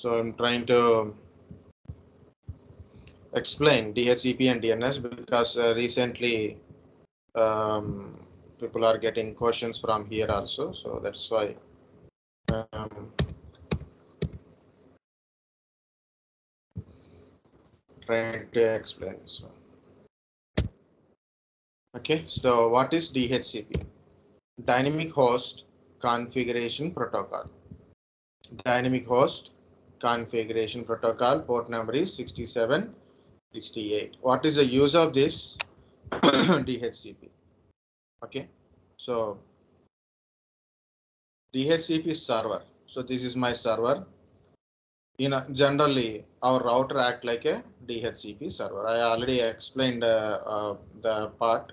So I'm trying to explain DHCP and DNS because uh, recently um, people are getting questions from here also. So that's why. Um, trying to explain this one. Okay, so what is DHCP? Dynamic Host Configuration Protocol. Dynamic Host Configuration Protocol, port number is 6768. What is the use of this DHCP? Okay, so DHCP server. So this is my server. You know, generally our router act like a DHCP server. I already explained uh, uh, the part.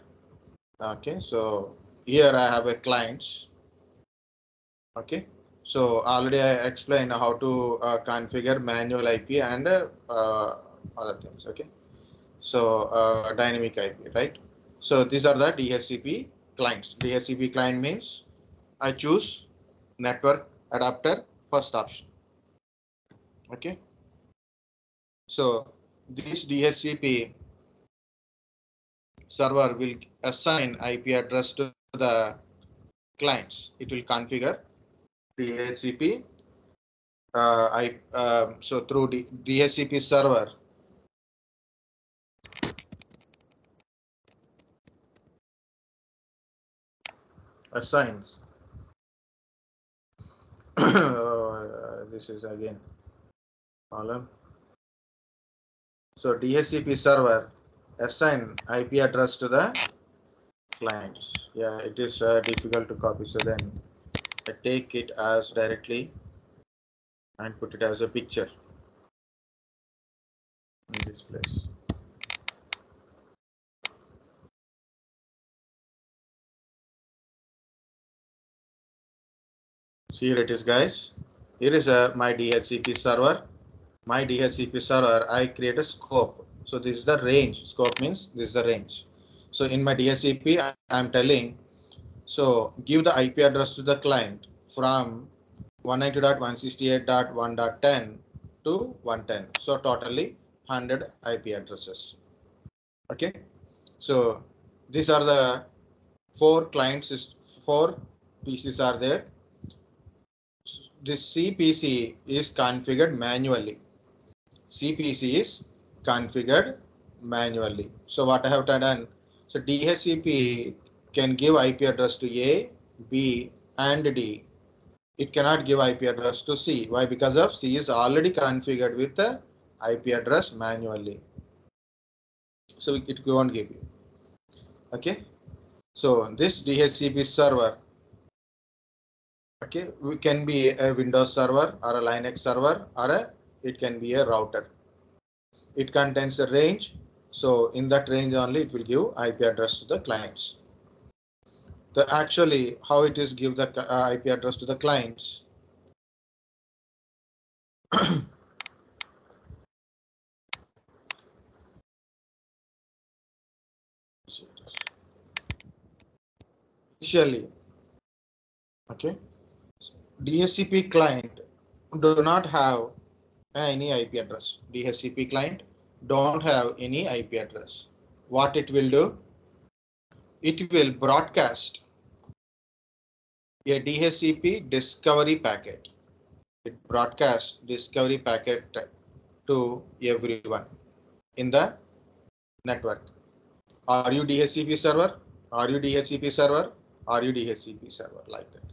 Okay, so here I have a client. Okay, so already I explained how to uh, configure manual IP and uh, other things. Okay, so uh, dynamic IP, right? So these are the DHCP clients. DHCP client means I choose network adapter first option. Okay, so this DHCP server will assign IP address to the clients. It will configure DHCP. Uh, I uh, so through the DHCP server. assigns uh, this is again column so DHCP server assign IP address to the clients. Yeah, it is uh, difficult to copy. So then I take it as directly and put it as a picture in this place. See here it is guys. Here is a, my DHCP server. My DHCP server, I create a scope. So this is the range. Scope means this is the range. So in my DHCP, I am telling, so give the IP address to the client from 192.168.1.10 to 110. So totally 100 IP addresses. Okay. So these are the four clients, four PCs are there. This CPC is configured manually. CPC is configured manually. So what I have done, so DHCP can give IP address to A, B, and D. It cannot give IP address to C. Why? Because of C is already configured with the IP address manually. So it won't give you. Okay. So this DHCP server, okay, we can be a Windows server or a Linux server or a it can be a router. It contains a range. So in that range only it will give IP address to the clients. The actually how it is give the uh, IP address to the clients. Initially, okay, DHCP client do not have any IP address. DHCP client don't have any IP address. What it will do? It will broadcast a DHCP discovery packet. It broadcasts discovery packet to everyone in the network. Are you DHCP server? Are you DHCP server? Are you DHCP server like that?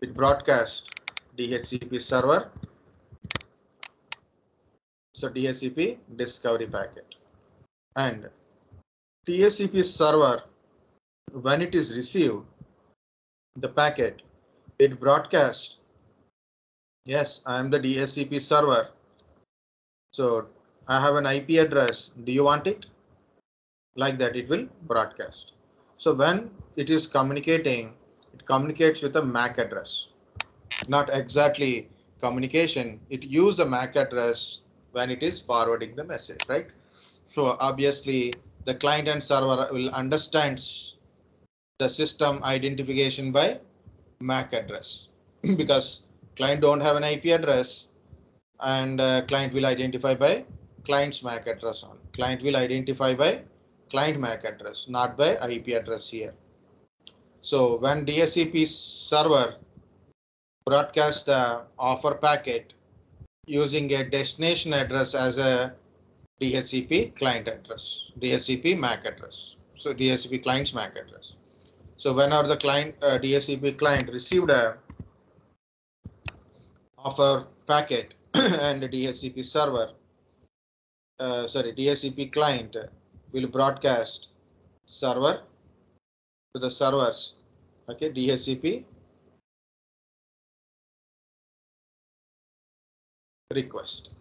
It broadcasts DHCP server so DHCP discovery packet and DHCP server when it is received the packet. It broadcasts yes I am the DHCP server. So I have an IP address. Do you want it? Like that it will broadcast. So when it is communicating it communicates with a MAC address. Not exactly communication. It use a MAC address when it is forwarding the message, right? So obviously the client and server will understand the system identification by MAC address because client don't have an IP address and uh, client will identify by client's MAC address on. Client will identify by client MAC address, not by IP address here. So when DHCP server broadcasts the offer packet using a destination address as a DHCP client address, DHCP MAC address. So DHCP client's MAC address. So whenever the client uh, DHCP client received a offer packet and the DHCP server, uh, sorry, DHCP client will broadcast server to the servers, okay, DHCP request.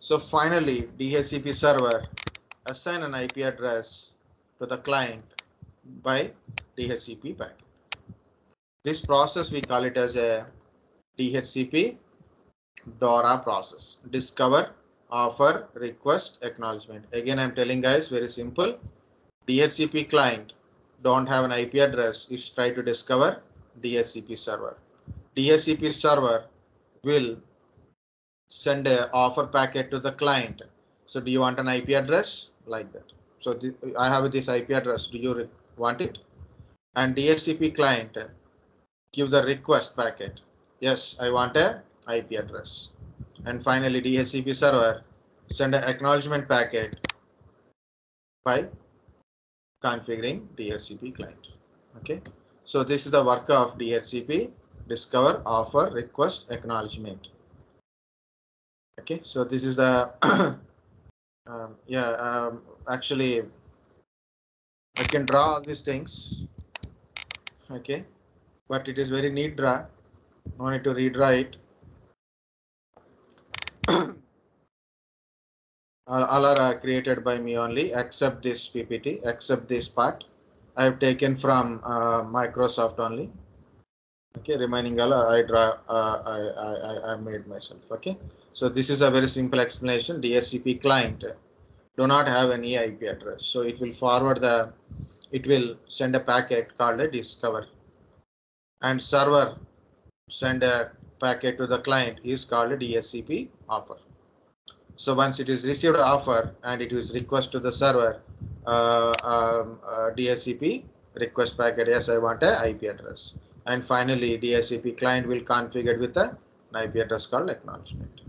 So finally, DHCP server assign an IP address to the client by DHCP packet. This process we call it as a DHCP DORA process. Discover, offer, request, acknowledgement. Again, I'm telling guys very simple. DHCP client don't have an IP address. You try to discover DHCP server. DHCP server will send a offer packet to the client. So do you want an IP address like that? So I have this IP address. Do you want it? And DHCP client give the request packet. Yes, I want a IP address. And finally, DHCP server send an acknowledgement packet by configuring DHCP client. Okay, so this is the work of DHCP discover, offer, request, acknowledgement. Okay, so this is the um, yeah, um, actually I can draw all these things. Okay, but it is very neat draw. No need to redraw it. all are uh, created by me only except this PPT, except this part. I have taken from uh, Microsoft only. Okay, remaining all I draw, uh, I, I, I made myself. Okay, so this is a very simple explanation. DHCP client do not have any IP address, so it will forward the, it will send a packet called a discover, and server send a packet to the client is called a DHCP offer. So once it is received offer and it is request to the server, uh, um, uh, DHCP request packet, yes, I want a IP address. And finally, DHCP client will configure with a, an IP address called acknowledgement.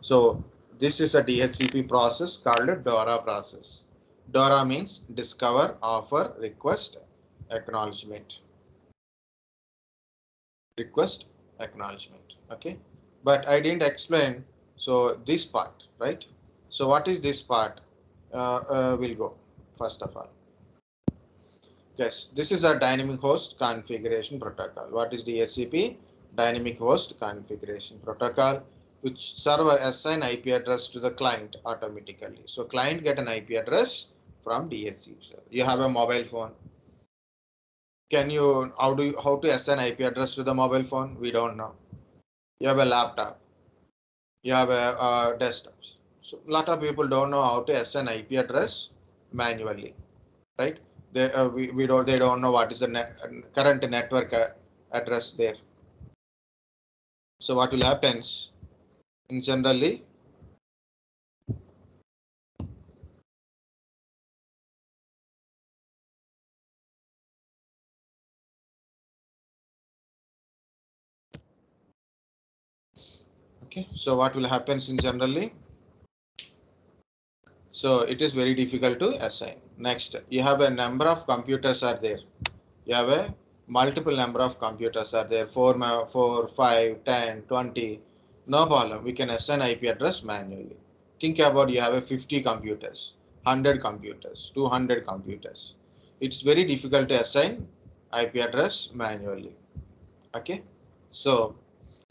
So this is a DHCP process called a DORA process. DORA means discover, offer, request, acknowledgement. Request, acknowledgement. Okay, but I didn't explain. So this part, right? So what is this part? Uh, uh, we'll go first of all. Yes, this is a dynamic host configuration protocol. What is the DHCP? Dynamic host configuration protocol, which server assign IP address to the client automatically. So client get an IP address from DHCP. You have a mobile phone. Can you how do you how to assign IP address to the mobile phone? We don't know. You have a laptop. You have a uh, desktop. So a lot of people don't know how to assign IP address manually, right? They uh, we, we don't they don't know what is the net, current network uh, address there. So what will happen in generally so what will happen in generally so it is very difficult to assign. Next, you have a number of computers are there. You have a multiple number of computers are there, 4, 4 5, 10, 20. No problem. We can assign IP address manually. Think about you have a 50 computers, 100 computers, 200 computers. It's very difficult to assign IP address manually. Okay. So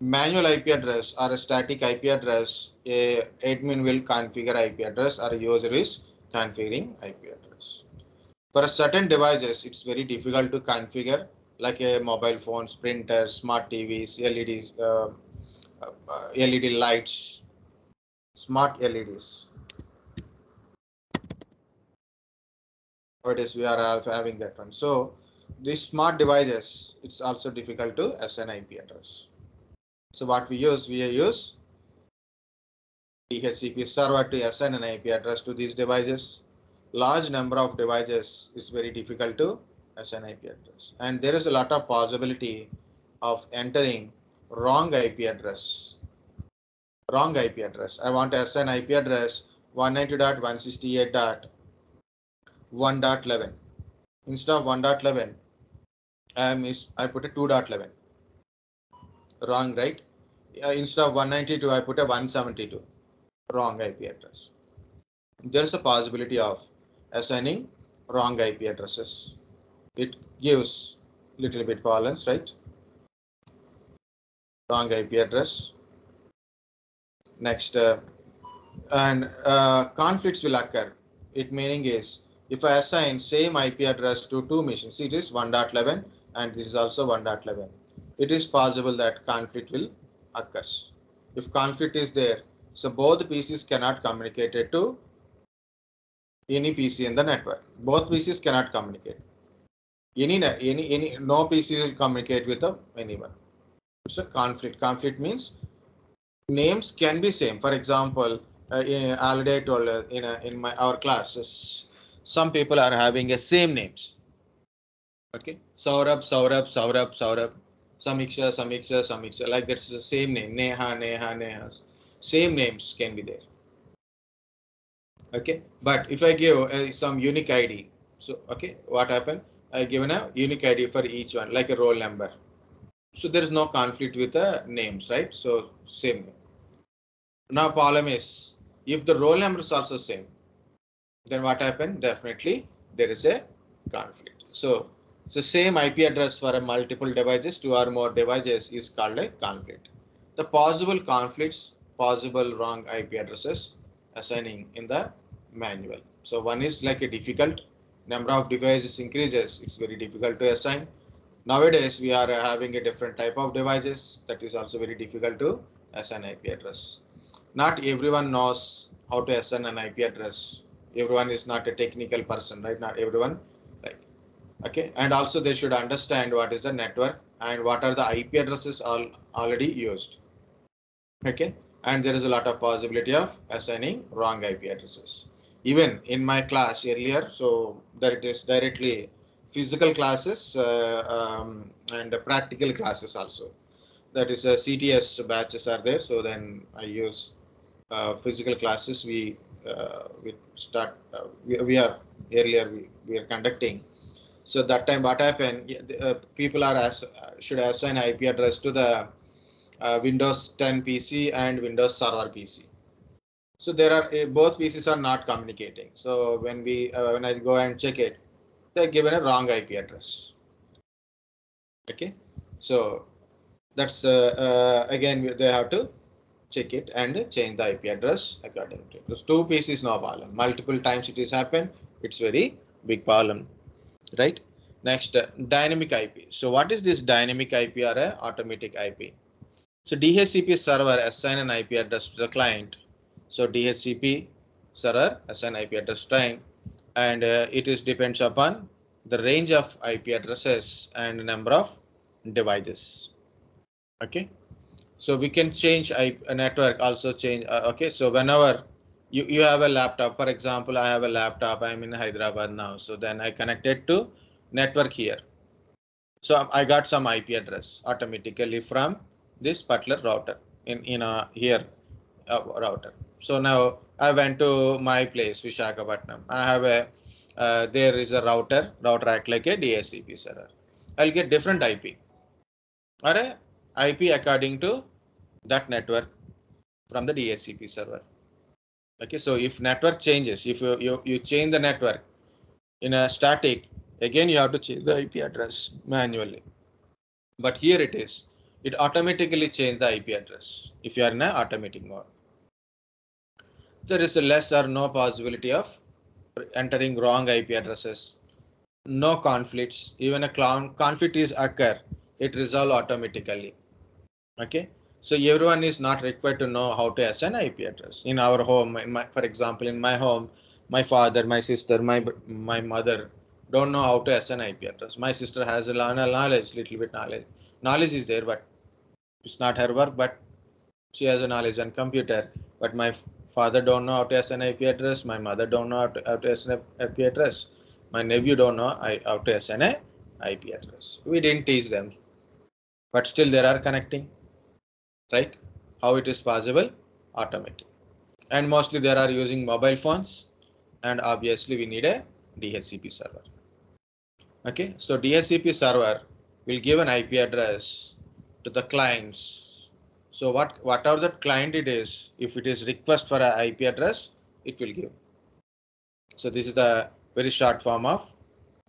manual IP address or a static IP address, a admin will configure IP address or user is configuring IP address. For certain devices, it's very difficult to configure like a mobile phones, printers, smart TVs, LED, uh, uh, LED lights, smart LEDs. Nowadays we are also having that one. So these smart devices, it's also difficult to assign IP address. So what we use, we use DHCP server to assign an IP address to these devices. Large number of devices is very difficult to assign IP address. And there is a lot of possibility of entering wrong IP address. Wrong IP address. I want to assign IP address 192.168.1.11. Instead of 1.11, I, I put a 2.11. Wrong, right? Uh, instead of 192, I put a 172. Wrong IP address. There is a possibility of assigning wrong IP addresses. It gives little bit balance, right? Wrong IP address. Next, uh, and uh, conflicts will occur. It meaning is if I assign same IP address to two machines, it is 1.11 and this is also 1.11. It is possible that conflict will occur. If conflict is there, so both PCs cannot communicate to any PC in the network. Both PCs cannot communicate. Any any any no PC will communicate with anyone. It's a conflict. Conflict means names can be same. For example, uh, already I told uh, in a, in my our classes, some people are having a same names. Okay, Saurabh, Saurabh, Saurabh, Saurabh, Samiksha, Samiksha, Samiksha. Like that's the same name. Neha, Neha, Neha. Same names can be there. Okay, but if I give uh, some unique ID, so okay, what happened? I given a unique ID for each one, like a roll number. So there is no conflict with the names, right? So same. Now problem is if the roll number is also same, then what happened? Definitely there is a conflict. So the same IP address for a multiple devices, two or more devices is called a conflict. The possible conflicts, possible wrong IP addresses assigning in the manual. So one is like a difficult number of devices increases. It's very difficult to assign. Nowadays we are having a different type of devices that is also very difficult to assign IP address. Not everyone knows how to assign an IP address. Everyone is not a technical person, right? Not everyone okay and also they should understand what is the network and what are the ip addresses all already used. Okay and there is a lot of possibility of assigning wrong ip addresses. Even in my class earlier so that it is directly physical classes uh, um, and practical classes also. That is a cts batches are there so then i use uh, physical classes we uh, we start uh, we, we are earlier we, we are conducting so that time what happened, uh, people are as, should assign IP address to the uh, Windows 10 PC and Windows Server PC. So there are uh, both PCs are not communicating. So when we uh, when I go and check it, they're given a wrong IP address. Okay, so that's uh, uh, again they have to check it and change the IP address according to it. Those two PCs no problem. Multiple times it is happened. It's very big problem right? Next, uh, dynamic IP. So what is this dynamic IP or a automatic IP? So DHCP server assign an IP address to the client. So DHCP server assign IP address time and uh, it is depends upon the range of IP addresses and number of devices. Okay. So we can change IP, network also change. Uh, okay. So whenever you, you have a laptop, for example, I have a laptop, I'm in Hyderabad now. So then I connected to network here. So I got some IP address automatically from this particular router in, in a here router. So now I went to my place, Vishakhapatnam. I have a, uh, there is a router, router act like a DHCP server. I'll get different IP or IP according to that network from the DHCP server. Okay, so if network changes, if you, you, you change the network in a static, again you have to change the IP address manually. But here it is, it automatically change the IP address if you are in an automatic mode. There is a less or no possibility of entering wrong IP addresses. No conflicts, even a conflict is occur, it resolve automatically. Okay, so everyone is not required to know how to assign IP address in our home. In my, for example, in my home, my father, my sister, my my mother don't know how to assign IP address. My sister has a knowledge, little bit knowledge. Knowledge is there, but it's not her work. But she has a knowledge on computer. But my father don't know how to assign IP address. My mother don't know how to, how to assign IP address. My nephew don't know how to assign IP address. We didn't teach them, but still they are connecting, right? How it is possible? Automatic. And mostly they are using mobile phones, and obviously we need a DHCP server. Okay, so DHCP server will give an IP address to the clients. So what whatever that client it is, if it is request for a IP address, it will give. So this is the very short form of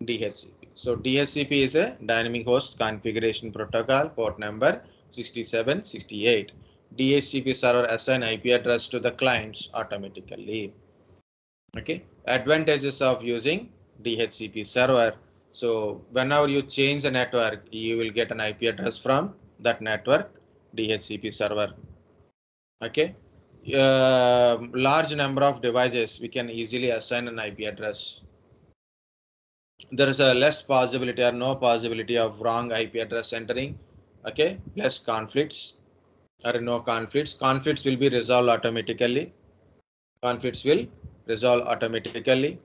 DHCP. So DHCP is a dynamic host configuration protocol, port number 6768. DHCP server assign IP address to the clients automatically. Okay, advantages of using DHCP server. So whenever you change the network, you will get an IP address from that network DHCP server. Okay, uh, large number of devices we can easily assign an IP address. There is a less possibility or no possibility of wrong IP address entering. Okay, less conflicts or no conflicts. Conflicts will be resolved automatically. Conflicts will resolve automatically.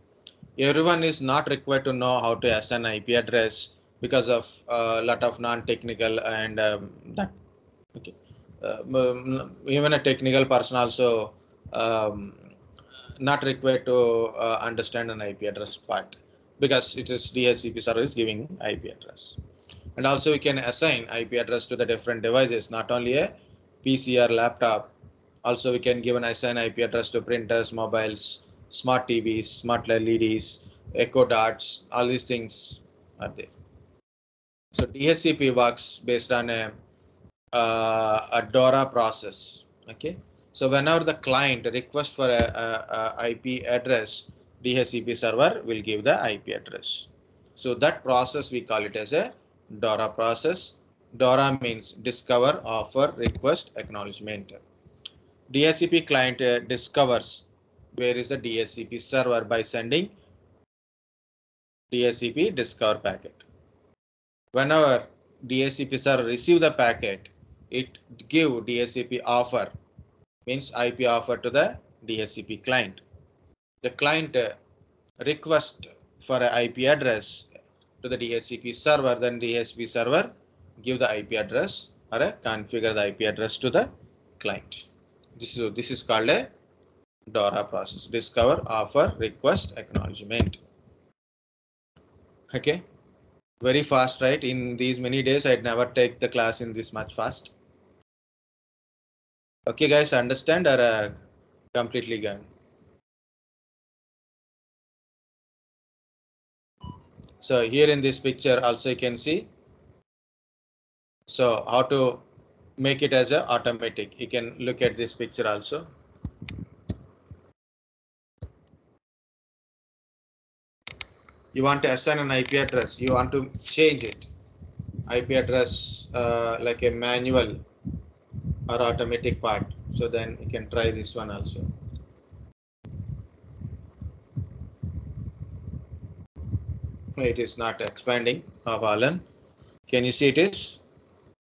Everyone is not required to know how to assign IP address because of a lot of non-technical and um, that. Okay, uh, even a technical person also um, not required to uh, understand an IP address part because it is DHCP service giving IP address. And also we can assign IP address to the different devices, not only a PC or laptop. Also we can give an assign IP address to printers, mobiles, smart TVs, smart LEDs, Echo Dots, all these things are there. So DHCP works based on a, uh, a DORA process. Okay. So whenever the client requests for a, a, a IP address, DHCP server will give the IP address. So that process we call it as a DORA process. DORA means discover, offer, request, acknowledgement. DHCP client uh, discovers where is the DHCP server by sending DHCP discover packet. Whenever DHCP server receive the packet, it give DHCP offer means IP offer to the DHCP client. The client uh, request for a IP address to the DHCP server, then DHCP server give the IP address or a configure the IP address to the client. This is this is called a DORA process. Discover, offer, request, acknowledgement. Okay, very fast, right? In these many days, I'd never take the class in this much fast. Okay, guys, understand or uh, completely gone? So here in this picture also you can see. So how to make it as a automatic. You can look at this picture also. You want to assign an IP address. You want to change it. IP address uh, like a manual or automatic part. So then you can try this one also. It is not expanding of Alan. Can you see it is?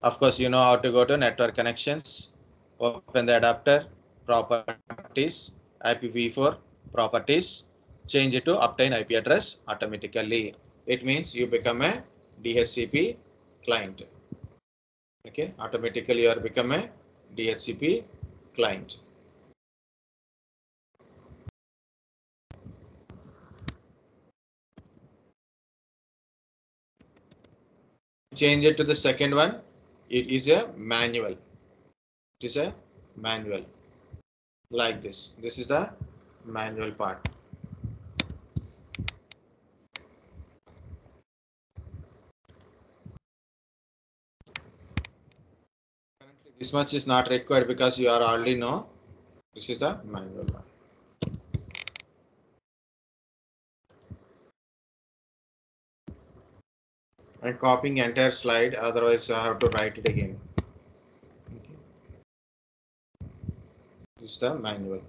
Of course, you know how to go to network connections, open the adapter, properties, IPv4 properties, change it to obtain IP address automatically. It means you become a DHCP client. Okay, automatically you are become a DHCP client. Change it to the second one. It is a manual. It is a manual. Like this. This is the manual part. This much is not required because you are already know. This is the manual one I'm copying entire slide, otherwise I have to write it again. Okay. This is the manual.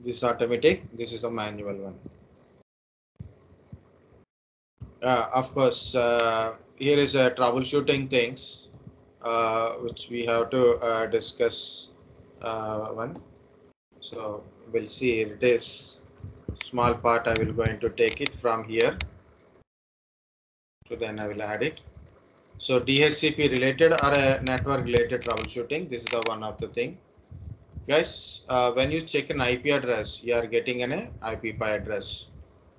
This is automatic, this is the manual one. uh, of course, uh, here is a troubleshooting things which we have to uh, discuss uh, one. So we'll see it is small part. I will going to take it from here. So then I will add it. So DHCP related or a network related troubleshooting. This is the one of the thing. Guys, uh, when you check an IP address, you are getting an IP address.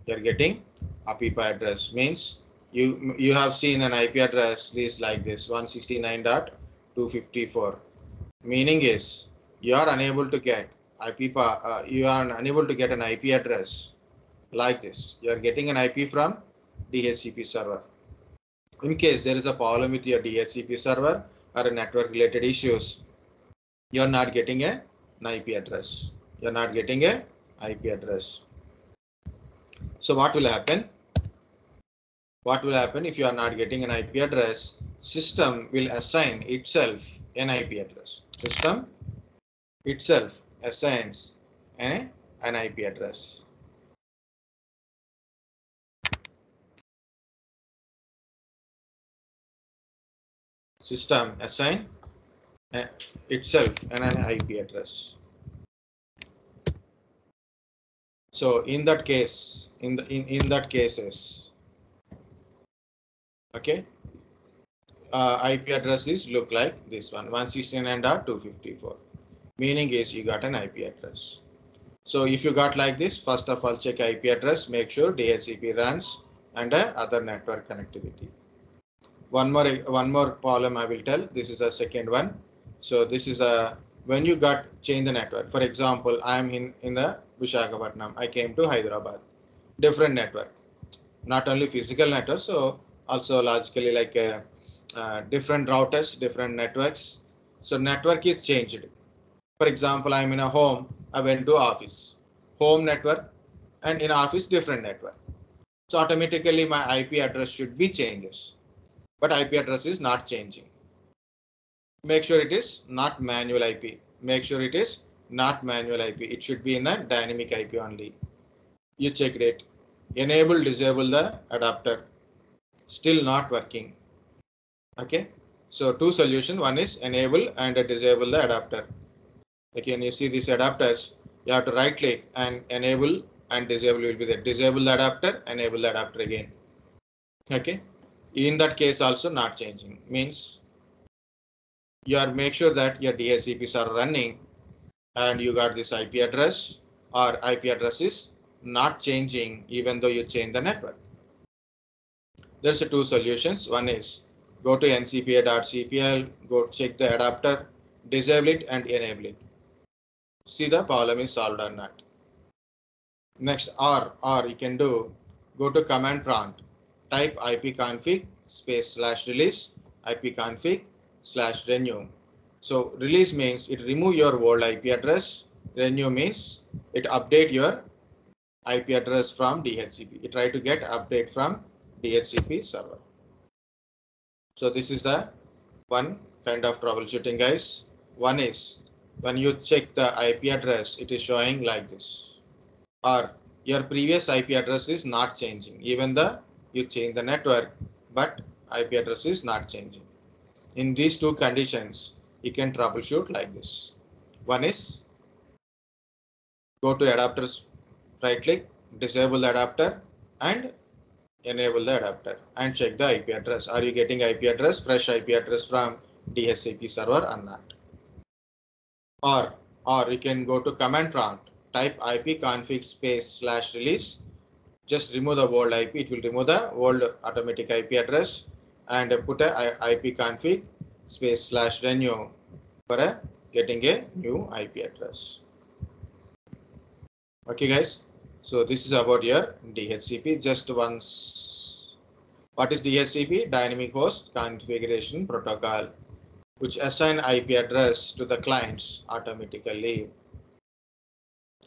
You are getting IP address means you you have seen an IP address is like this 169.254. Meaning is you are unable to get IP uh, you are unable to get an IP address like this. You are getting an IP from DHCP server. In case there is a problem with your DHCP server or a network related issues, you are not getting a an IP address. You're not getting a IP address. So what will happen? What will happen if you are not getting an IP address? System will assign itself an IP address. System itself assigns a, an IP address. System assign itself and an IP address. So in that case, in the in, in that cases, okay, uh, IP addresses look like this one 169.254. Meaning is you got an IP address. So if you got like this, first of all check IP address, make sure DHCP runs and uh, other network connectivity. One more one more problem I will tell. This is the second one. So this is a when you got change the network. For example, I am in in the Visakhapatnam. I came to Hyderabad. Different network, not only physical network, so also logically like uh, uh, different routers, different networks. So network is changed. For example, I'm in a home. I went to office, home network, and in office different network. So automatically my IP address should be changes, but IP address is not changing make sure it is not manual IP. Make sure it is not manual IP. It should be in a dynamic IP only. You check it. Enable, disable the adapter. Still not working. Okay. So two solution. One is enable and disable the adapter. Again, you see these adapters. You have to right click and enable and disable will be there. Disable the adapter, enable the adapter again. Okay. In that case also not changing means you are make sure that your DHCPs are running and you got this IP address or IP address is not changing even though you change the network. There's two solutions. One is go to ncpa.cpl, go check the adapter, disable it and enable it. See the problem is solved or not. Next, or, or you can do, go to command prompt, type ipconfig space slash release ipconfig slash renew. So release means it remove your old IP address. Renew means it update your IP address from DHCP. It try to get update from DHCP server. So this is the one kind of troubleshooting guys. One is when you check the IP address, it is showing like this. Or your previous IP address is not changing. Even the you change the network, but IP address is not changing. In these two conditions, you can troubleshoot like this. One is go to adapters, right click, disable adapter and enable the adapter and check the IP address. Are you getting IP address, fresh IP address from DHCP server or not? Or, or you can go to command prompt, type ipconfig space slash release. Just remove the old IP. It will remove the old automatic IP address and put a IP config space slash renew for a getting a new IP address. Okay, guys. So this is about your DHCP. Just once, what is DHCP? Dynamic Host Configuration Protocol, which assign IP address to the clients automatically.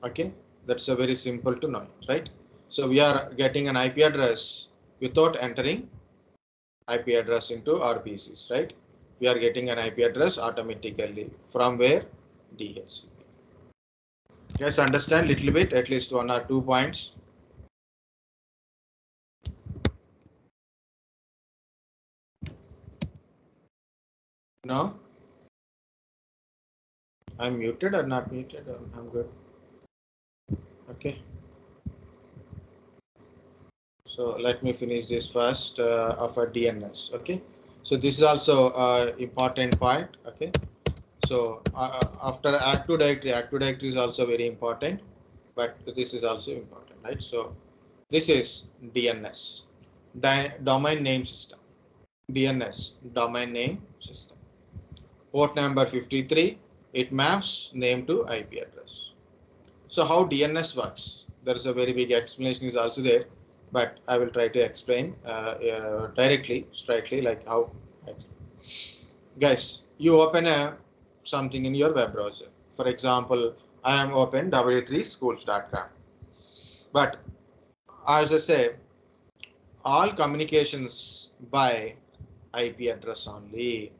Okay, that's a very simple to know, right? So we are getting an IP address without entering IP address into our PCs, right? We are getting an IP address automatically from where DHCP. Let's understand little bit, at least one or two points. No? I'm muted or not muted? I'm good. Okay. So let me finish this first uh, of a DNS. Okay. So this is also uh, important point. Okay. So uh, after active directory, active directory is also very important, but this is also important, right? So this is DNS, Di domain name system. DNS, domain name system. Port number 53, it maps name to IP address. So how DNS works? There is a very big explanation is also there, but I will try to explain uh, uh, directly, straightly, like how. Guys, you open a something in your web browser. For example, I am open w3schools.com. But as I say, all communications by IP address only.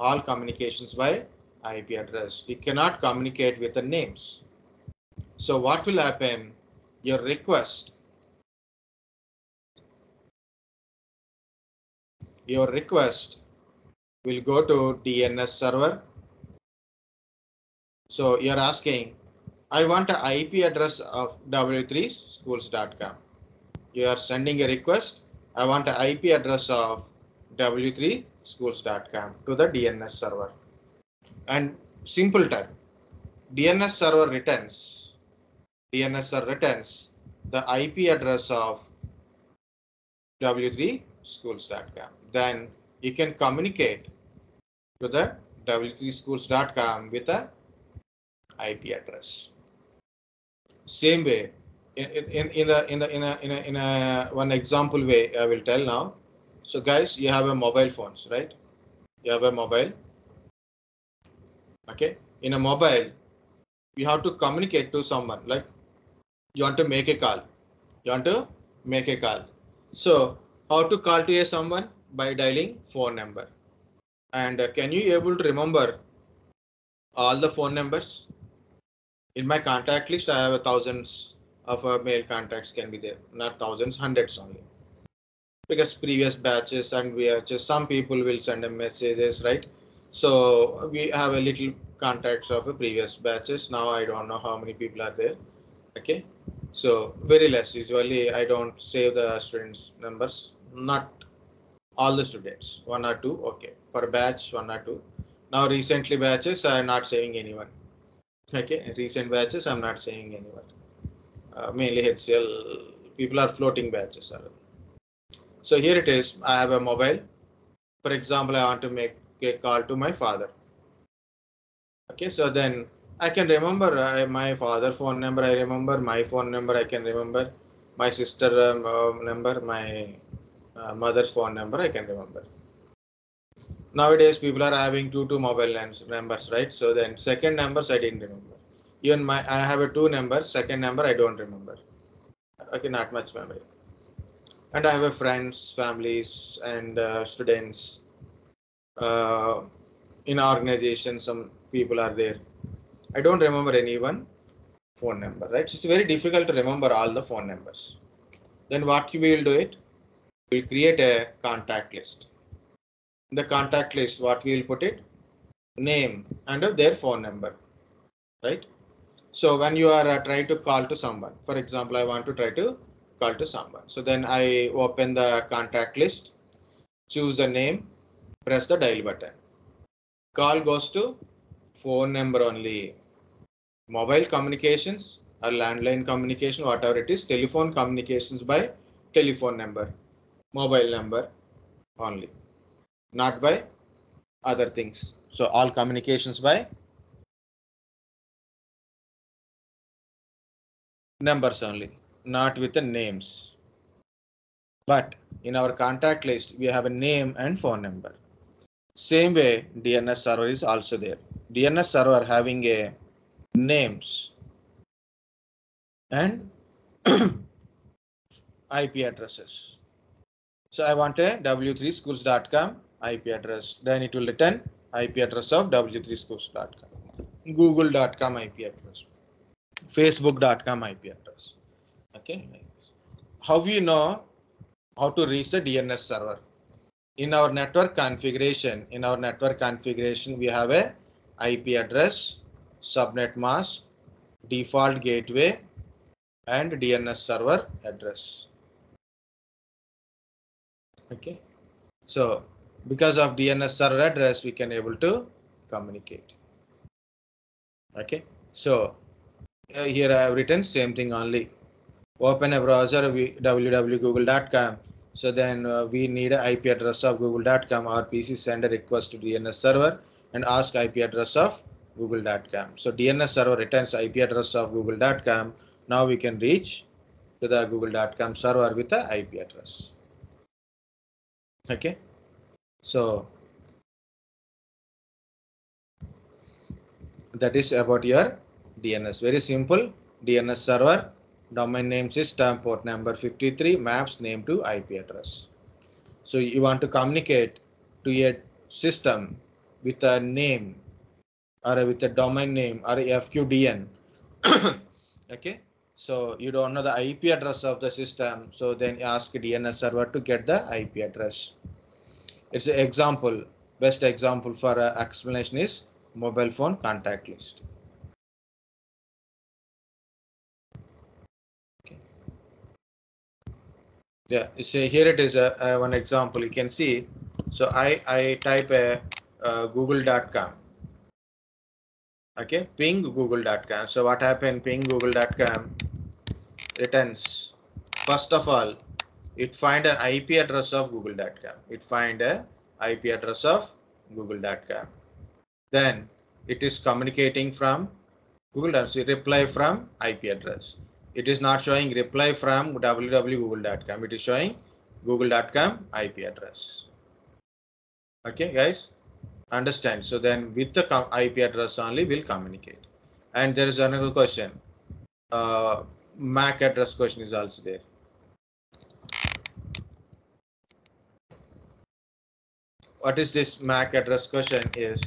All communications by IP address. You cannot communicate with the names. So what will happen? Your request, your request will go to DNS server. So you're asking, I want an IP address of w3schools.com. You are sending a request. I want an IP address of w3schools.com to the DNS server. And simple type, DNS server returns, DNS server returns the IP address of w3schools.com. Then you can communicate to the w3schools.com with a IP address. Same way, in, in, in the in the in a in a in a one example way I will tell now. So guys, you have a mobile phones, right? You have a mobile. Okay. In a mobile, you have to communicate to someone like you want to make a call. You want to make a call. So how to call to a someone by dialing phone number. And uh, can you able to remember all the phone numbers? In my contact list, I have thousands of uh, mail contacts can be there, not thousands, hundreds only. Because previous batches and we are just some people will send them messages right? So we have a little contacts of a previous batches. Now i don't know how many people are there okay? So very less. Usually i don't save the students numbers. Not all the students. One or two okay. Per batch one or two. Now recently batches i am not saving anyone okay recent batches i'm not saying anyone uh, mainly hcl people are floating batches so here it is. I have a mobile. For example, I want to make a call to my father. Okay, so then I can remember uh, my father phone number. I remember my phone number. I can remember my sister um, uh, number, my uh, mother's phone number. I can remember. Nowadays, people are having two two mobile numbers, right? So then second numbers I didn't remember. Even my I have a two numbers. Second number I don't remember. Okay, not much memory and I have a friends, families, and uh, students uh, in organization. Some people are there. I don't remember anyone phone number, right? So it's very difficult to remember all the phone numbers. Then what we will do it? We'll create a contact list. The contact list, what we will put it? Name and their phone number, right? So when you are uh, trying to call to someone, for example, I want to try to call to someone. So then I open the contact list, choose the name, press the dial button. Call goes to phone number only. Mobile communications or landline communication, whatever it is, telephone communications by telephone number, mobile number only, not by other things. So all communications by numbers only not with the names. But in our contact list, we have a name and phone number. Same way, DNS server is also there. DNS server having a names and IP addresses. So I want a w3schools.com IP address. Then it will return IP address of w3schools.com, google.com IP address, facebook.com IP address. Okay. How we know how to reach the DNS server? in our network configuration, in our network configuration, we have a IP address, subnet mask, default gateway, and DNS server address. Okay, so because of DNS server address, we can able to communicate. Okay, so uh, here I have written same thing only. Open a browser www.google.com. So then uh, we need IP address of google.com or PC send a request to DNS server and ask IP address of google.com. So DNS server returns IP address of google.com. Now we can reach to the google.com server with the IP address. Okay. So that is about your DNS. Very simple. DNS server, domain name system, port number 53, maps name to IP address. So you want to communicate to a system with a name or with a domain name or a FQDN. okay. So you don't know the IP address of the system. So then ask DNS server to get the IP address. It's an example. Best example for uh, explanation is mobile phone contact list. Okay. Yeah, say here it is a, a, one example you can see. So I I type a uh, google.com. Okay, ping google.com. So what happened? Ping google.com returns. First of all, it find an IP address of google.com. It find a IP address of google.com. Then it is communicating from google.com. Reply from IP address. It is not showing reply from www.google.com. It is showing google.com IP address. Okay, guys, understand. So then with the IP address only we will communicate. And there is another question. Uh, MAC address question is also there. What is this MAC address question is?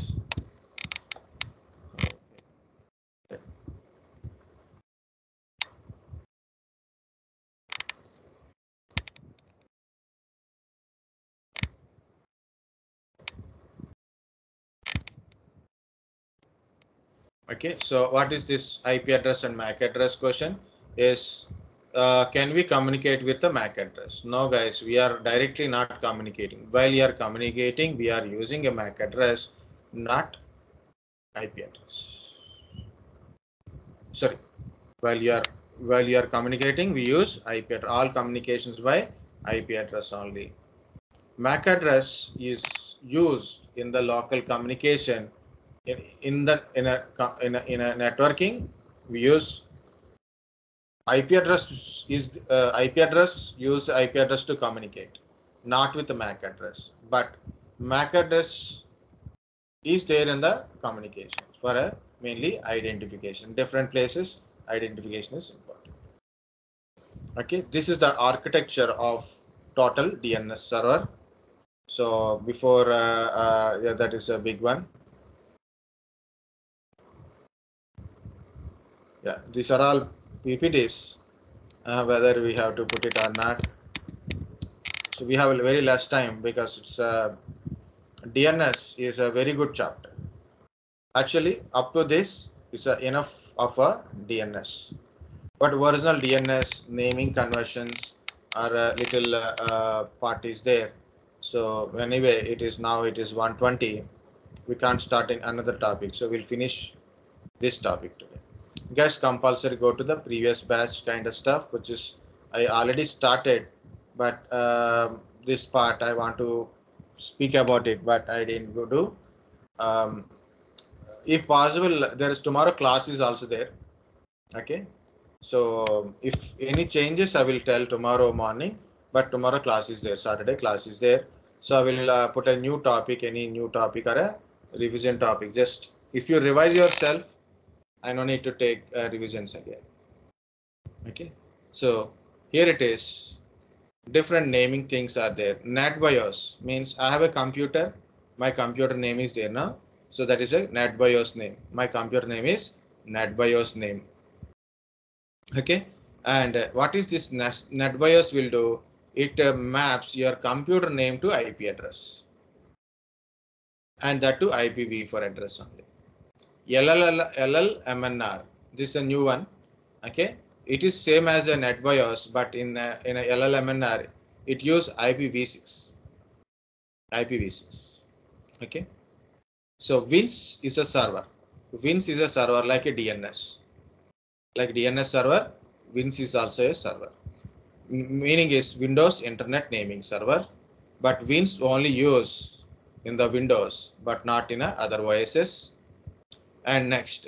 Okay, so what is this IP address and MAC address question is uh, can we communicate with the MAC address? No guys, we are directly not communicating. While you are communicating, we are using a MAC address, not IP address. Sorry, while you are while you are communicating, we use IP address. All communications by IP address only. MAC address is used in the local communication in, in the in a, in a in a networking we use IP address is uh, IP address use IP address to communicate not with the MAC address. But MAC address is there in the communication for a mainly identification. Different places identification is important. Okay this is the architecture of total DNS server. So before uh, uh, yeah that is a big one. Yeah these are all ppts uh, whether we have to put it or not. So we have a very less time because it's uh, dns is a very good chapter. Actually up to this is enough of a dns but original dns naming conversions are a little uh, uh, part is there. So anyway it is now it is 120 we can't start in another topic. So we'll finish this topic today guys compulsory go to the previous batch kind of stuff which is i already started but um, this part i want to speak about it but i didn't go to um, if possible there is tomorrow class is also there okay? So if any changes i will tell tomorrow morning but tomorrow class is there saturday class is there. So i will uh, put a new topic any new topic or a revision topic just if you revise yourself I don't need to take uh, revisions again. Okay, so here it is. Different naming things are there. NetBIOS means I have a computer. My computer name is there now. So that is a NetBIOS name. My computer name is NetBIOS name. Okay, and uh, what is this NetBIOS will do? it uh, maps your computer name to IP address. And that to IPv4 address only. LLMNR, this is a new one. Okay, it is same as a NetBIOS, but in a, in a LLMNR, it use IPv6. IPv6. Okay, so WINS is a server. WINS is a server like a DNS. Like DNS server, WINS is also a server. M meaning is Windows Internet Naming Server, but WINS only use in the Windows, but not in a other OSs. And next,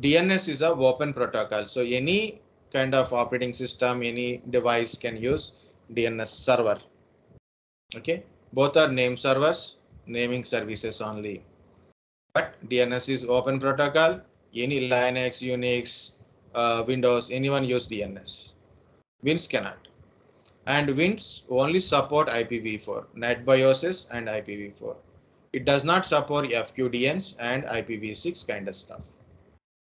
DNS is a open protocol. So any kind of operating system, any device can use DNS server. Okay, both are name servers, naming services only. But DNS is open protocol. Any Linux, Unix, uh, Windows, anyone use DNS. WINS cannot. And WINS only support IPv4, NetBIOSes and IPv4. It does not support FQDNs and IPv6 kind of stuff.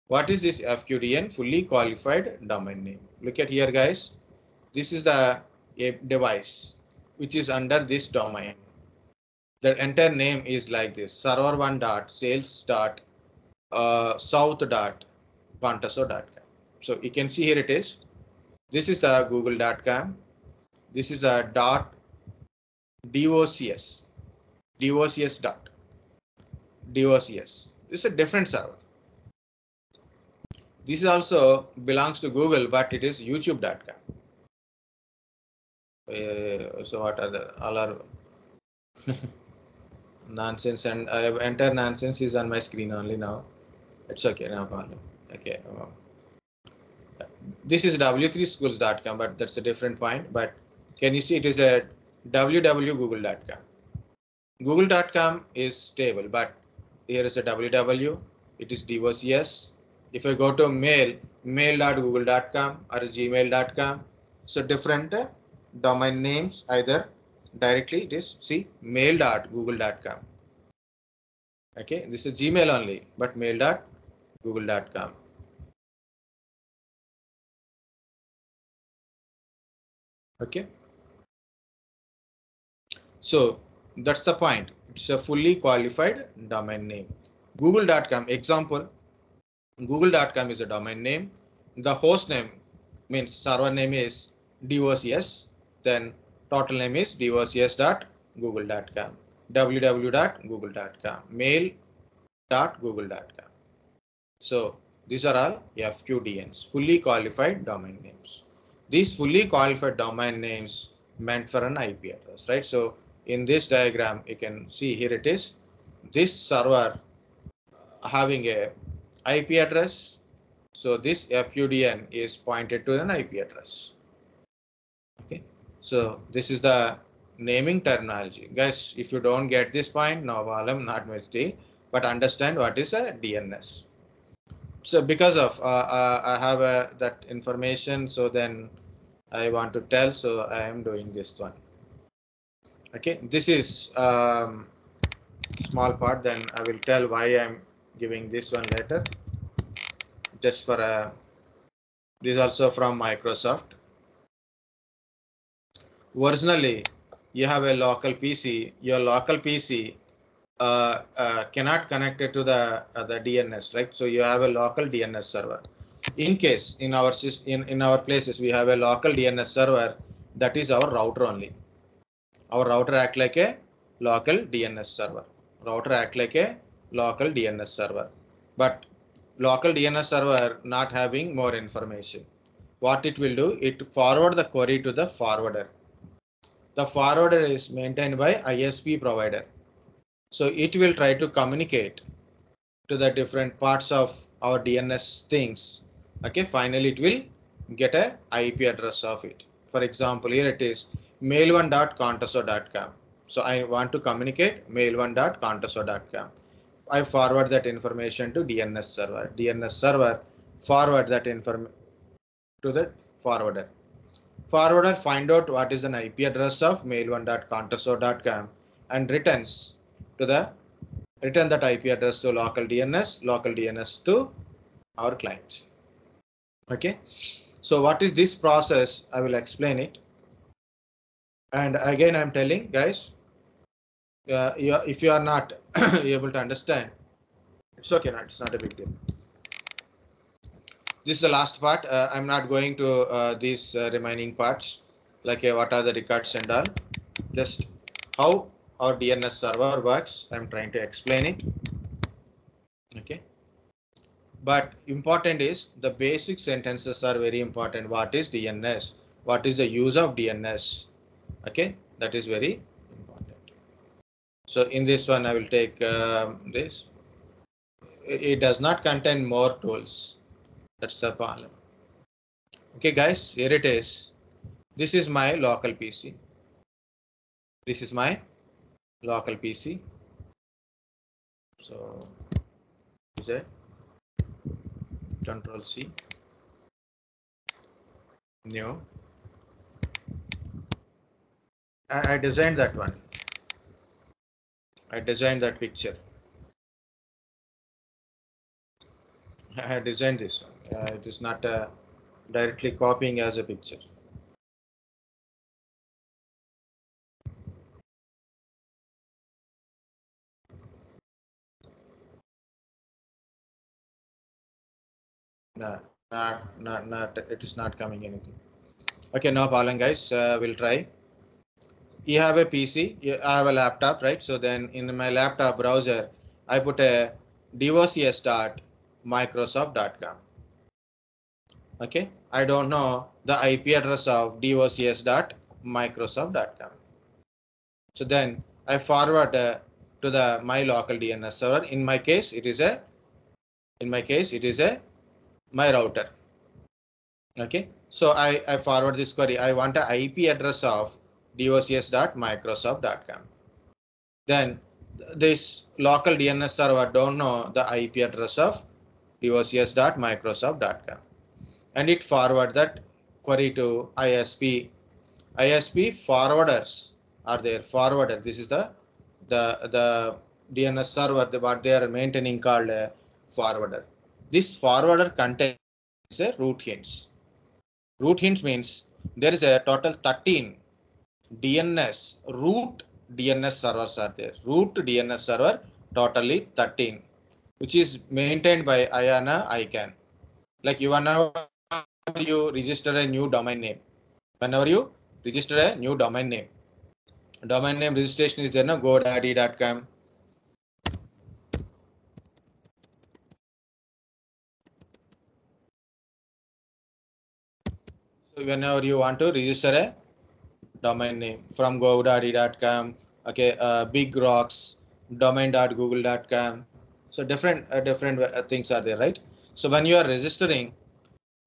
What is this FQDN? Fully qualified domain name. Look at here, guys. This is the device which is under this domain. The entire name is like this server one dot sales dot uh, south dot contoso.com. So you can see here it is. This is the google.com. This is a dot docs docs dot docs. This is a different server. This also belongs to Google, but it is youtube.com. Uh, so what are the all are nonsense and I have entire nonsense is on my screen only now. It's okay, no problem. Okay. This is w3schools.com, but that's a different point. But can you see it is a www.google.com. Google.com is stable, but here is a www. It is diverse, yes. If I go to mail, mail.google.com or gmail.com, so different uh, domain names either directly it is see mail.google.com. Okay, this is Gmail only, but mail.google.com. Okay. So that's the point. It's a fully qualified domain name. Google.com example. Google.com is a domain name. The host name means server name is DOCS. Then total name is docs.google.com. www.google.com. Mail.google.com. So these are all FQDNs, fully qualified domain names these fully qualified domain names meant for an IP address, right? So in this diagram, you can see here it is this server having a IP address. So this FQDN is pointed to an IP address. Okay, so this is the naming terminology. Guys, if you don't get this point, no problem, not much deal, but understand what is a DNS. So because of uh, uh, I have uh, that information, so then I want to tell, so I am doing this one. Okay, this is um, small part, then I will tell why I'm giving this one later. Just for a, this also from Microsoft. Originally, you have a local PC, your local PC uh, uh, cannot connect it to the, uh, the DNS, right? So you have a local DNS server in case in our in, in our places we have a local DNS server that is our router only. Our router act like a local DNS server. Router act like a local DNS server. But local DNS server not having more information. What it will do, it forward the query to the forwarder. The forwarder is maintained by ISP provider. So it will try to communicate to the different parts of our DNS things okay finally it will get a IP address of it. For example, here it is mail1.contoso.com. So I want to communicate mail1.contoso.com. I forward that information to DNS server. DNS server forward that information to the forwarder. Forwarder find out what is an IP address of mail1.contoso.com and returns to the return that IP address to local DNS, local DNS to our client. Okay, so what is this process? I will explain it. And again, I'm telling guys, uh, you if you are not able to understand, it's okay. Not, it's not a big deal. This is the last part. Uh, I'm not going to uh, these uh, remaining parts, like uh, what are the records and all. Just how our DNS server works. I'm trying to explain it. Okay. But important is the basic sentences are very important. What is DNS? What is the use of DNS? Okay, that is very important. So in this one, I will take um, this. It does not contain more tools. That's the problem. Okay, guys, here it is. This is my local PC. This is my local PC. So, is it? Control C. New. I, designed that one. I designed that picture. I designed this one. Uh, it is not uh, directly copying as a picture. No, not, not, not, it is not coming anything. Okay, no problem, guys. Uh, we'll try. You have a PC, I have a laptop, right? So then in my laptop browser, I put a devocs.microsoft.com. Okay, I don't know the IP address of devocs.microsoft.com. So then I forward uh, to the my local DNS server. In my case, it is a in my case it is a my router. Okay, so I, I forward this query. I want a IP address of docs.microsoft.com. Then this local DNS server don't know the IP address of docs.microsoft.com and it forward that query to ISP. ISP forwarders are there. Forwarder. This is the the the DNS server. The, what they are maintaining called a forwarder. This forwarder contains a root hints. Root hints means there is a total 13 DNS root DNS servers are there. Root DNS server totally 13, which is maintained by IANA ICANN. Like you whenever you register a new domain name, whenever you register a new domain name, domain name registration is there now godaddy.com. Whenever you want to register a domain name from godaddy.com, okay, uh, big rocks, domain.google.com. So different uh, different uh, things are there, right? So when you are registering,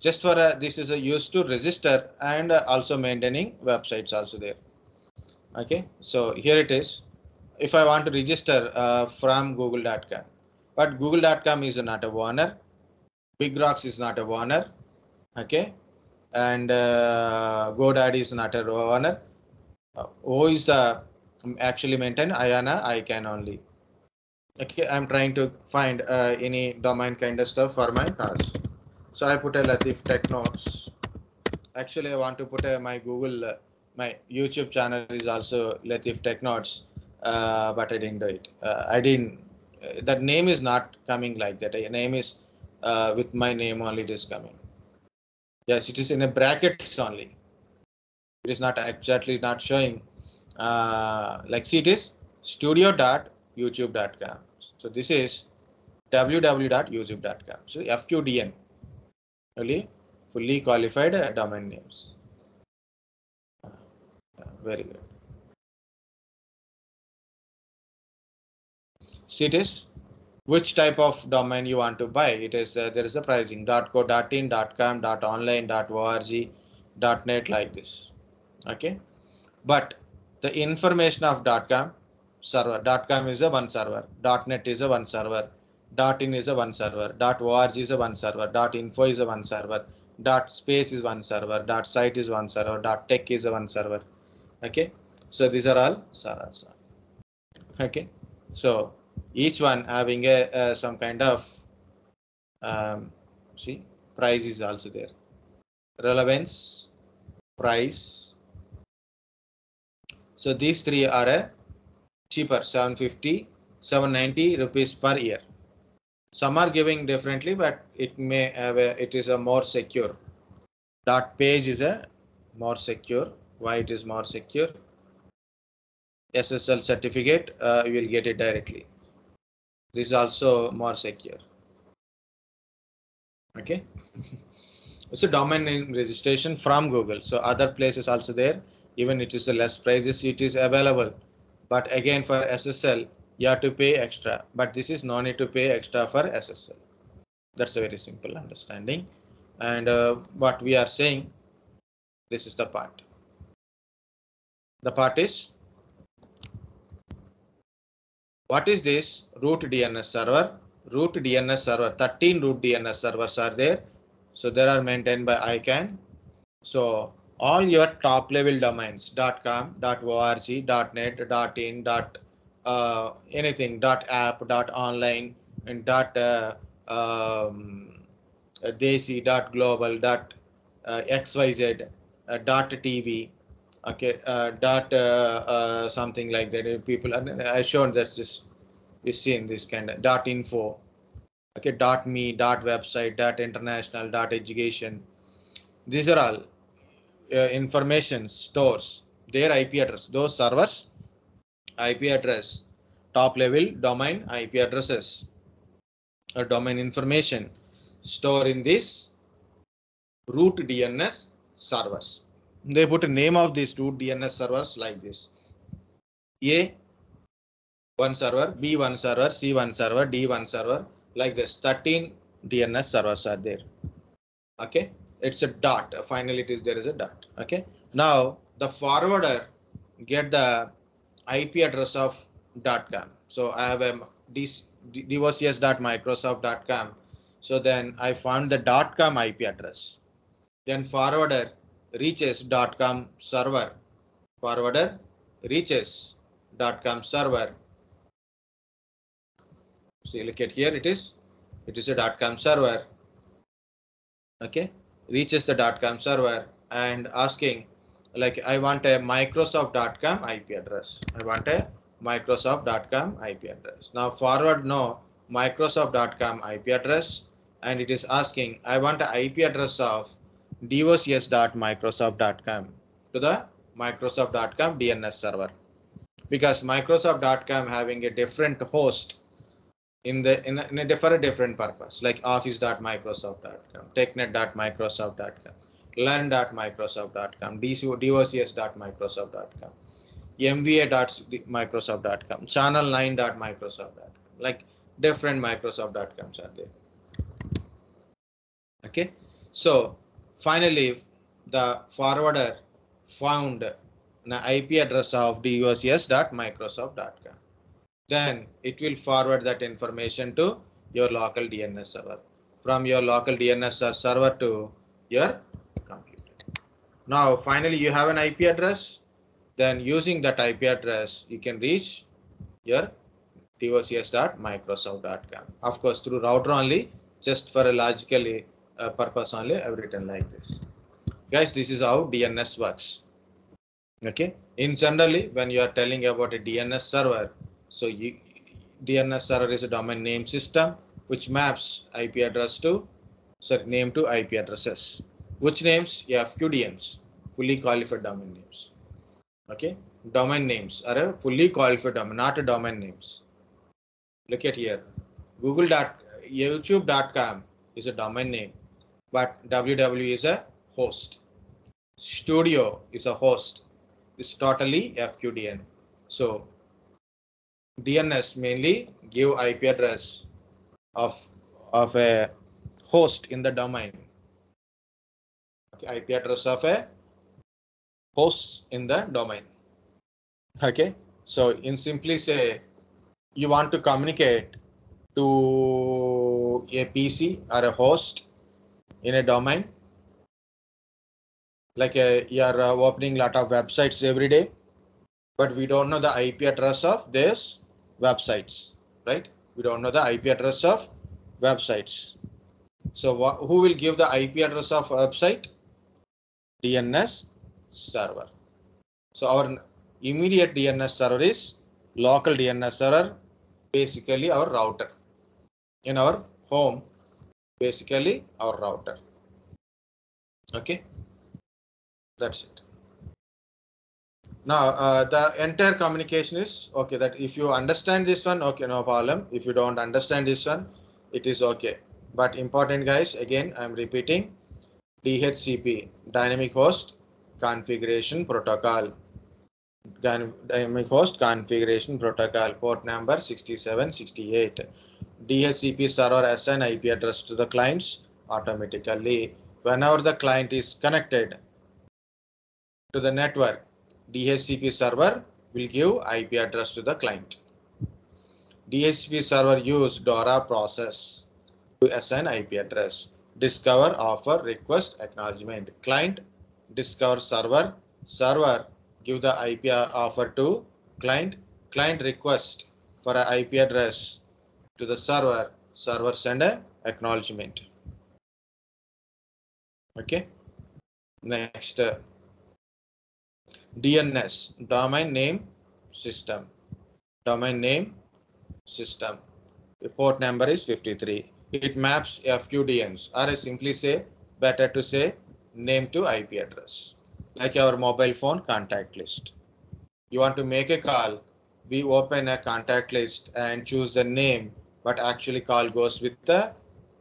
just for uh, this is a used to register and uh, also maintaining websites also there. Okay, so here it is. If I want to register uh, from google.com, but google.com is not a owner, Big Rocks is not a owner, okay, and uh, GoDaddy is not a owner. Uh, who is the um, actually maintain IANA? ICANN only. Okay, I'm trying to find uh, any domain kind of stuff for my cars. So I put a Latif Tech Notes. Actually, I want to put a, my Google, uh, my YouTube channel is also Latif Tech Notes, uh, but I didn't do it. Uh, I didn't. Uh, that name is not coming like that. A name is uh, with my name only. It is coming. Yes, it is in a brackets only. It is not exactly not showing. Uh, like see, it is studio.youtube.com. So this is www.youtube.com. So FQDN, only fully qualified uh, domain names. Uh, very good. See it is which type of domain you want to buy. It is uh, there is a pricing dot .co, .in, dot .com, dot .online, dot .org, dot .net like this. Okay, but the information of dot .com server dot .com is a one server, dot .net is a one server, dot .in is a one server, dot .org is a one server, dot .info is a one server, dot .space is one server, dot .site is one server, dot .tech is a one server. Okay, so these are all servers. Okay, so each one having a, uh, some kind of um, see price is also there relevance price So these three are a cheaper 750, 790 rupees per year. Some are giving differently, but it may have a, it is a more secure. Dot page is a more secure. Why it is more secure? SSL certificate, uh, you will get it directly. This is also more secure. Okay. it's a domain name registration from Google. So other places also there. Even it is a less prices, it is available. But again, for SSL, you have to pay extra. But this is no need to pay extra for SSL. That's a very simple understanding. And uh, what we are saying, this is the part. The part is what is this root DNS server? Root DNS server, 13 root DNS servers are there. So they are maintained by ICANN. So all your top level domains .com, .org, .net, .in, uh, anything .app, .online, and uh, um, desi, okay uh, dot uh, uh, something like that. People i showed that this is seen this kind of dot info. Okay dot me dot website dot international dot education. These are all uh, information stores. Their ip address those servers ip address top level domain ip addresses or domain information store in this root dns servers they put a name of these two DNS servers like this. A one server, B one server, C one server, D one server, like this. 13 DNS servers are there. Okay, it's a dot. Finally, it is there is a dot. Okay, now the forwarder get the IP address of dot .com. So I have a devocs.microsoft.com. So then I found the dot .com IP address. Then forwarder reaches .com server. Forwarder reaches.com server. See, look at here. It is it is a .com server. Okay, reaches the .com server and asking like I want a Microsoft.com IP address. I want a Microsoft.com IP address. Now forward no Microsoft.com IP address and it is asking I want an IP address of devocs.microsoft.com to the microsoft.com DNS server because microsoft.com having a different host in the in a, in a different different purpose like office.microsoft.com technet.microsoft.com learn.microsoft.com devocs.microsoft.com mva.microsoft.com channel9.microsoft.com like different microsoft.coms are there okay so Finally, the forwarder found an IP address of devocs.microsoft.com. Then it will forward that information to your local DNS server from your local DNS server to your computer. Now, finally, you have an IP address. Then using that IP address, you can reach your devocs.microsoft.com. Of course, through router only, just for a logically uh, purpose only I've written like this. Guys, this is how DNS works. Okay. In generally, when you are telling about a DNS server, so you, DNS server is a domain name system which maps IP address to sorry name to IP addresses. Which names? FQDNs, fully qualified domain names. Okay, domain names are a fully qualified domain, not a domain names. Look at here. Google dot YouTube.com is a domain name but www is a host. Studio is a host. It's totally FQDN. So DNS mainly give IP address of of a host in the domain. Okay, IP address of a host in the domain. Okay, so in simply say you want to communicate to a PC or a host in a domain? Like uh, you are uh, opening lot of websites every day but we don't know the ip address of these websites right? We don't know the ip address of websites. So who will give the ip address of website? Dns server. So our immediate DNS server is local DNS server, basically our router. In our home, basically our router. Okay, that's it. Now, uh, the entire communication is okay that if you understand this one, okay, no problem. If you don't understand this one, it is okay. But important guys, again, I'm repeating DHCP, Dynamic Host Configuration Protocol. Dynamic Host Configuration Protocol, port number 6768. DHCP server assign IP address to the clients automatically. Whenever the client is connected to the network, DHCP server will give IP address to the client. DHCP server use DORA process to assign IP address. Discover, offer, request, acknowledgement. Client, discover server, server give the IP offer to client, client request for a IP address to the server, server send a acknowledgement. Okay. Next, uh, DNS, domain name system, domain name system. The port number is 53. It maps FQDNs or I simply say better to say name to IP address like our mobile phone contact list. You want to make a call, we open a contact list and choose the name, but actually call goes with the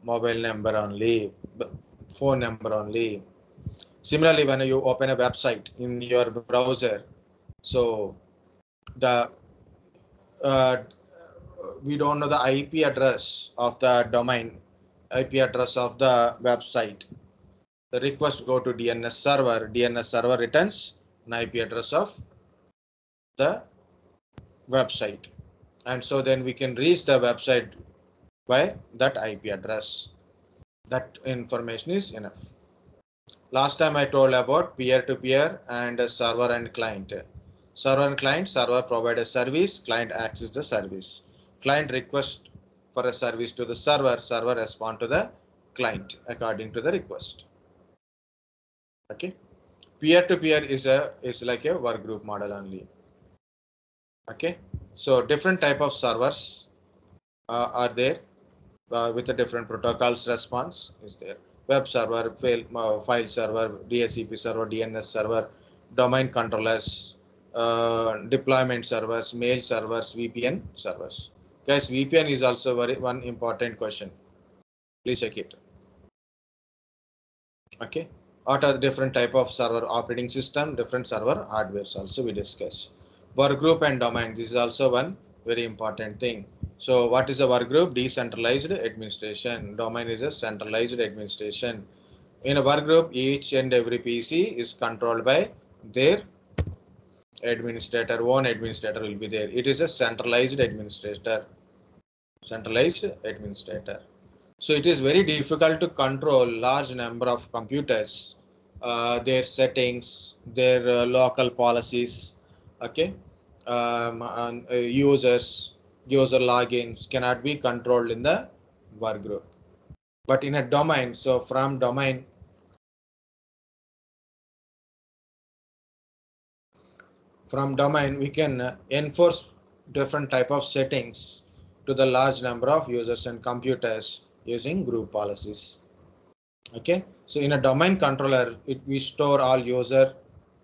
mobile number only, phone number only. Similarly, when you open a website in your browser, so the uh, we don't know the IP address of the domain, IP address of the website. The request go to DNS server. DNS server returns an IP address of the website. And so then we can reach the website by that IP address. That information is enough. Last time I told about peer-to-peer -peer and server and client. Server and client, server provide a service, client access the service. Client request for a service to the server, server respond to the client according to the request. Okay, peer-to-peer -peer is a is like a work group model only. Okay, so different type of servers uh, are there uh, with a different protocols response is there. Web server, file, uh, file server, DHCP server, DNS server, domain controllers, uh, deployment servers, mail servers, VPN servers. Guys, VPN is also very one important question. Please check it. Okay. What are the different type of server operating system, different server hardwares also we discuss. Work group and domain. This is also one very important thing. So what is a work group? Decentralized administration. Domain is a centralized administration. In a work group, each and every PC is controlled by their administrator, one administrator will be there. It is a centralized administrator, centralized administrator. So it is very difficult to control large number of computers, uh, their settings, their uh, local policies, okay, um, and uh, users, user logins cannot be controlled in the work group. But in a domain, so from domain from domain we can uh, enforce different type of settings to the large number of users and computers using group policies. Okay? So in a domain controller it, we store all user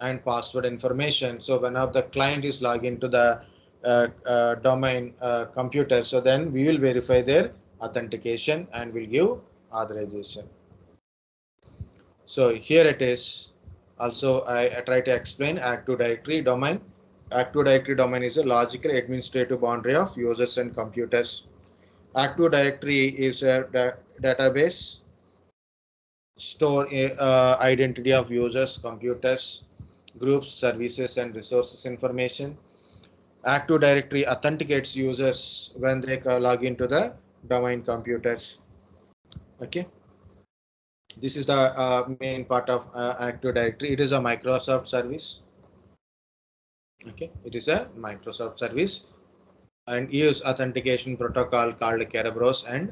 and password information so whenever the client is logged into the uh, uh, domain uh, computer so then we will verify their authentication and will give authorization so here it is also, I, I try to explain Active Directory domain. Active Directory domain is a logical administrative boundary of users and computers. Active Directory is a da database store uh, identity of users, computers, groups, services, and resources information. Active Directory authenticates users when they log into the domain computers. Okay this is the uh, main part of uh, Active Directory. It is a Microsoft service. Okay, it is a Microsoft service and use authentication protocol called Kerberos and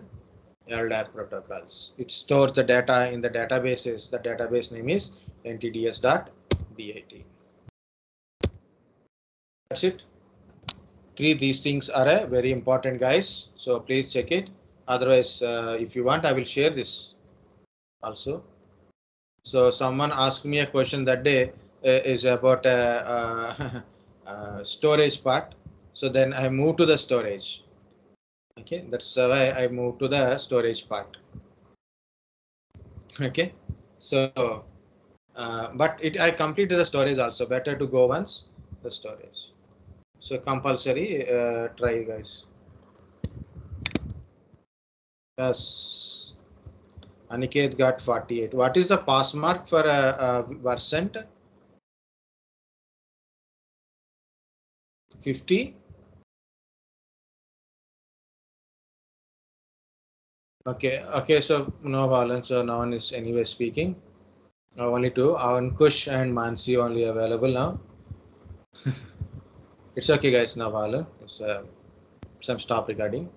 LDAP protocols. It stores the data in the databases. The database name is That's it. Three these things are uh, very important, guys. So please check it. Otherwise, uh, if you want, I will share this also. So someone asked me a question that day uh, is about uh, uh, uh, storage part. So then I move to the storage. Okay, that's why I move to the storage part. Okay, so uh, but it I completed the storage also. Better to go once the storage. So compulsory uh, try guys. Yes. Aniket got 48. What is the pass mark for a, uh percent? 50? Okay, okay, so no violence, so no one is anyway speaking. Uh, only two, Ankush and Mansi only available now. it's okay guys, no violence. It's uh, some stop recording.